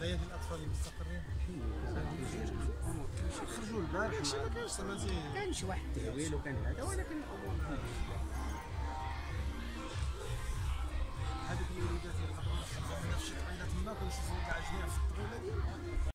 ديال الأطفال المستقرين. خرجوا البارح شي ما كانش كان شي واحد. التهويل وكان هذا ولكن hoje, lugarzinho,